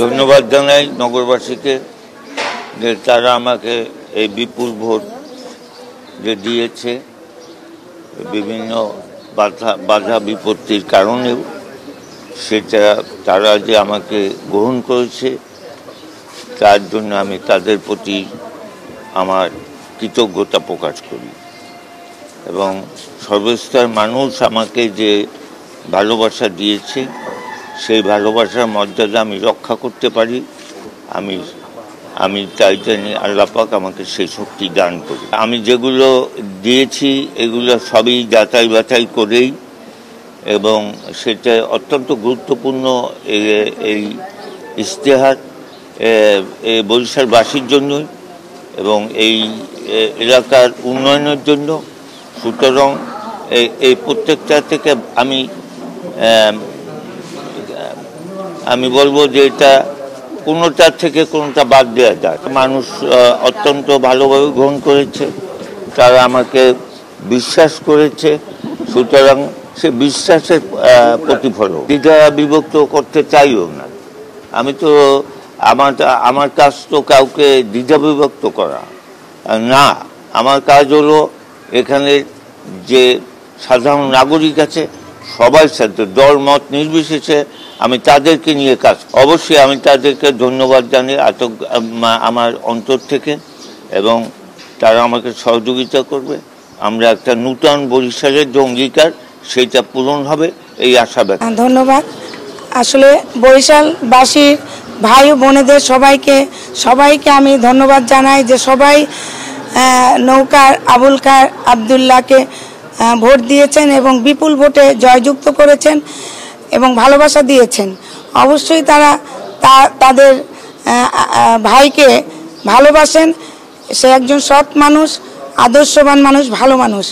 ধন্যবাদ জানাই নগরবাসীকে যে তারা আমাকে এই বিপুল ভোট যে দিয়েছে, বিভিন্ন বাধা বাধা বিপত্তির কারণেও সেটা তারা যে আমাকে গ্রহণ করেছে, তার জন্য আমি তাদের প্রতি আমার কৃতজ্ঞতা প্রকাশ করি। এবং সর্বস্তর মানুষ আমাকে যে ভালোবাসা দিয়েছে সেই ভালোবাসার মর্যাদা আমি রক্ষা করতে পারি। আমি আমি তাই জানি আল্লাপাক আমাকে সেই শক্তি দান করি আমি যেগুলো দিয়েছি, এগুলো সবই যাচাই বাছাই করেই এবং সেটা অত্যন্ত গুরুত্বপূর্ণ এই ইশতেহার বরিশালবাসীর জন্যই এবং এই এলাকার উন্নয়নের জন্য। সুতরাং এই প্রত্যেকটা থেকে আমি আম, বলব যে এটা কোনোটার থেকে কোনোটা বাদ দেওয়া যায় মানুষ অত্যন্ত ভালোভাবে গ্রহণ করেছে তারা আমাকে বিশ্বাস করেছে সুতরাং সে বিশ্বাসের প্রতিফলন দ্বিধা বিভক্ত করতে চাইও না। আমি তো আমার আমার কাজ তো কাউকে দ্বিধা বিভক্ত করা না। আমার কাজ হলো এখানে যে সাধারণ নাগরিক আছে সবার সাথে দল মত নির্বিশেষে আমি তাদেরকে নিয়ে কাজ, অবশ্যই আমি তাদেরকে ধন্যবাদ জানাই এত আম- আমার অন্তর থেকে এবং তারা আমাকে সহযোগিতা করবে। আমরা একটা নূতন বরিশালের যে অঙ্গীকার সেইটা পূরণ হবে, এই আশা ব্যক্ত। ধন্যবাদ। আসলে বরিশালবাসীর ভাই বোনেদের সবাইকে সবাইকে আমি ধন্যবাদ জানাই যে সবাই নৌকার আবুল কার আবদুল্লাহকে ভোট দিয়েছেন এবং বিপুল ভোটে জয়যুক্ত করেছেন। এবং ভালোবাসা দিয়েছেন। অবশ্যই তারা তাদের ভাইকে ভালোবাসেন। সে একজন সৎ মানুষ, আদর্শবান মানুষ, ভালো মানুষ।